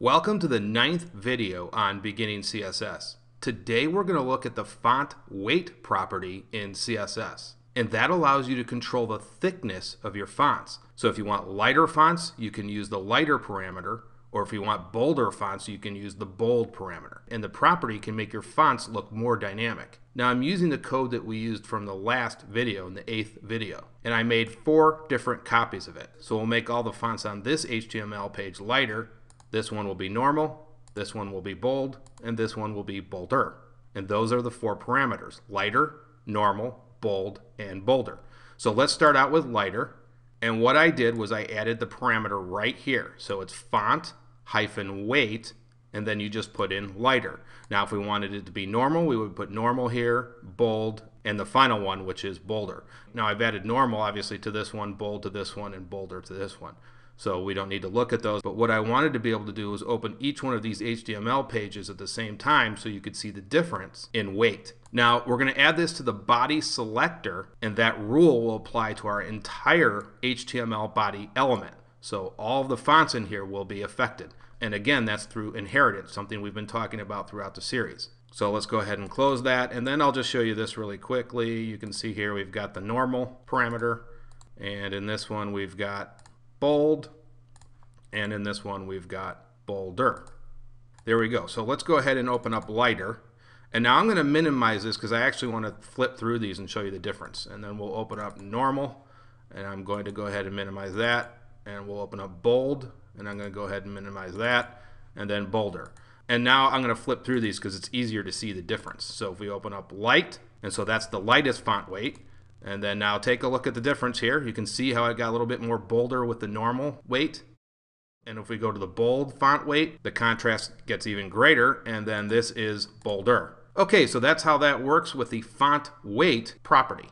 Welcome to the ninth video on beginning CSS. Today we're going to look at the font weight property in CSS. And that allows you to control the thickness of your fonts. So if you want lighter fonts, you can use the lighter parameter. Or if you want bolder fonts, you can use the bold parameter. And the property can make your fonts look more dynamic. Now I'm using the code that we used from the last video, in the eighth video. And I made four different copies of it. So we'll make all the fonts on this HTML page lighter. This one will be normal, this one will be bold, and this one will be bolder. And those are the four parameters, lighter, normal, bold, and bolder. So let's start out with lighter. And what I did was I added the parameter right here. So it's font hyphen weight, and then you just put in lighter. Now if we wanted it to be normal, we would put normal here, bold, and the final one, which is bolder. Now I've added normal, obviously, to this one, bold to this one, and bolder to this one. So we don't need to look at those. But what I wanted to be able to do was open each one of these HTML pages at the same time so you could see the difference in weight. Now we're going to add this to the body selector and that rule will apply to our entire HTML body element. So all of the fonts in here will be affected. And again, that's through inheritance, something we've been talking about throughout the series. So let's go ahead and close that. And then I'll just show you this really quickly. You can see here we've got the normal parameter. And in this one, we've got bold. And in this one, we've got bolder. There we go. So let's go ahead and open up lighter. And now I'm going to minimize this because I actually want to flip through these and show you the difference. And then we'll open up normal. And I'm going to go ahead and minimize that. And we'll open up bold. And I'm going to go ahead and minimize that. And then bolder. And now I'm going to flip through these because it's easier to see the difference. So if we open up light, and so that's the lightest font weight. And then now take a look at the difference here. You can see how it got a little bit more bolder with the normal weight. And if we go to the bold font weight, the contrast gets even greater, and then this is bolder. Okay, so that's how that works with the font weight property.